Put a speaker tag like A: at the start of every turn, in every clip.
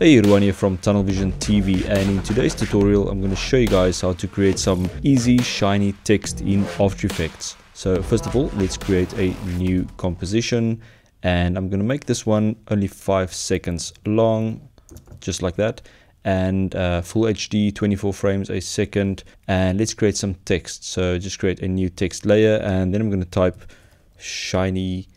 A: Hey, Ruan here from TunnelvizionTV and in today's tutorial I'm going to show you guys how to create some easy shiny text in After Effects. So first of all, let's create a new composition and I'm going to make this one only 5 seconds long, just like that and uh, full HD 24 frames a second and let's create some text so just create a new text layer and then I'm going to type shiny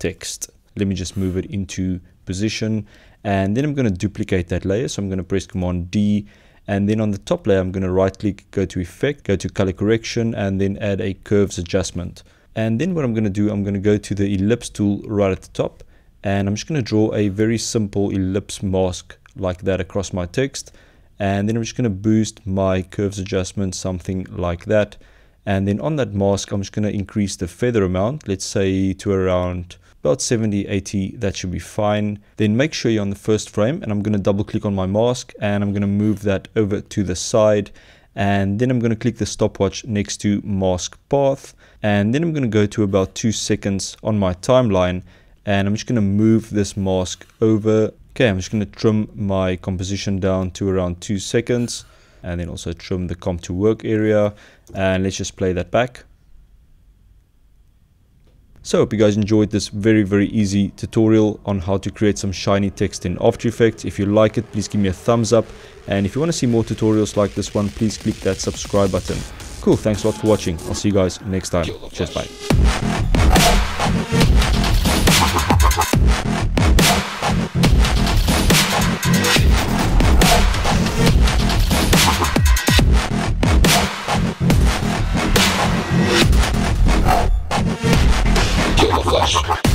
A: text let me just move it into position and then I'm going to duplicate that layer. So I'm going to press command D and then on the top layer I'm going to right click go to effect go to color correction and then add a curves adjustment. And then what I'm going to do I'm going to go to the ellipse tool right at the top and I'm just going to draw a very simple ellipse mask like that across my text. And then I'm just going to boost my curves adjustment something like that. And then on that mask I'm just going to increase the feather amount let's say to around about 70 80 that should be fine. Then make sure you're on the first frame and I'm going to double click on my mask and I'm going to move that over to the side. And then I'm going to click the stopwatch next to mask path. And then I'm going to go to about two seconds on my timeline and I'm just going to move this mask over. Okay I'm just going to trim my composition down to around two seconds and then also trim the comp to work area. And let's just play that back so I hope you guys enjoyed this very very easy tutorial on how to create some shiny text in After Effects. If you like it please give me a thumbs up and if you want to see more tutorials like this one please click that subscribe button. Cool, thanks a lot for watching. I'll see you guys next time. Cheers, bye. Clássico.